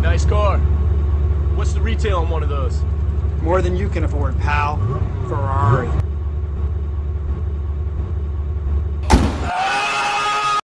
Nice car. What's the retail on one of those? More than you can afford, pal.